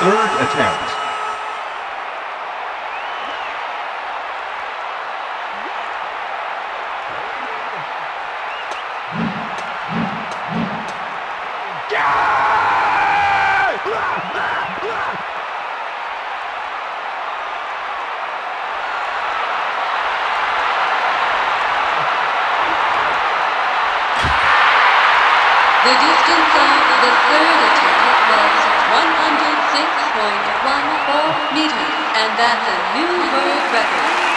third attempt. The distance of the third attempt was 106.14 meters, and that's a new world record.